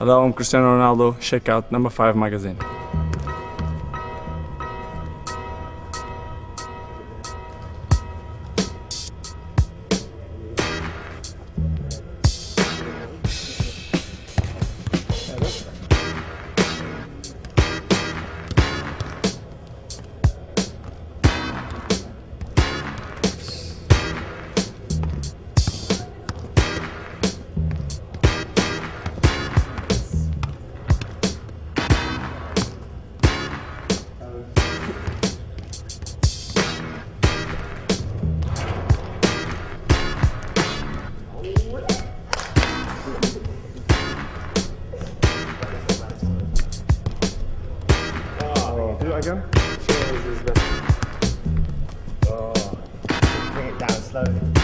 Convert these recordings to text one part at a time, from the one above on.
Hello, I'm Cristiano Ronaldo. Check out number 5 magazine. Again. Cheers the. Oh, bring it down slowly.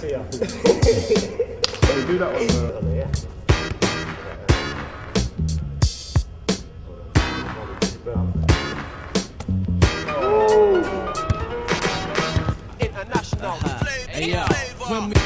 See ya. Do that one. Uh, Yeah. International flavor. flavor.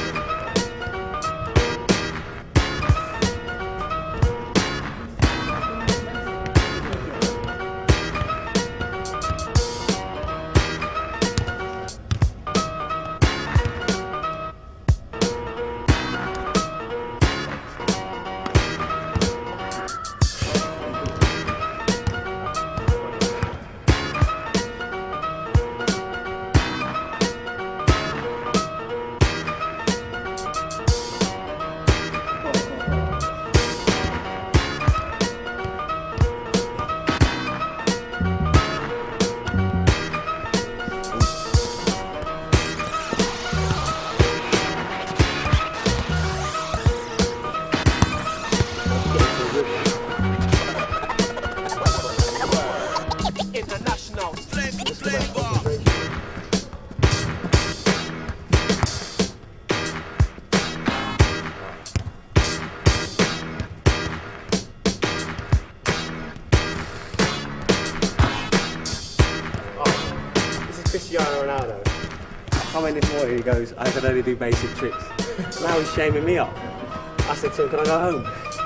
Cristiano Ronaldo. Come in this morning, he goes, I can only do basic tricks. now he's shaming me up. I said to him, can I go home?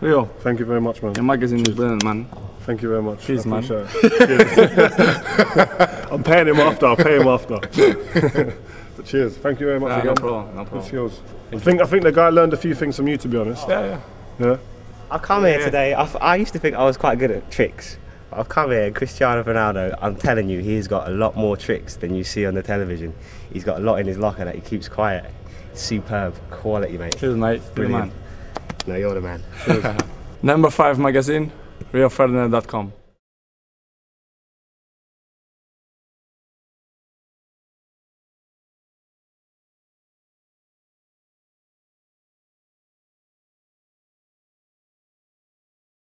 Leo, thank you very much, man. Your magazine is brilliant, man. Thank you very much. Cheers, man. I'm paying him after. I'll pay him after. but cheers. Thank you very much Nah, again. no problem, no Good problem. skills. I think I think the guy learned a few things from you, to be honest. Yeah, yeah. Yeah. I come here today. I, f- I used to think I was quite good at tricks, I've come here, Cristiano Ronaldo. I'm telling you, he's got a lot more tricks than you see on the television. He's got a lot in his locker that he keeps quiet. Superb quality, mate. Cheers, mate. You're Brilliant. man. No, you're the man. Number five magazine, rioferdinand.com.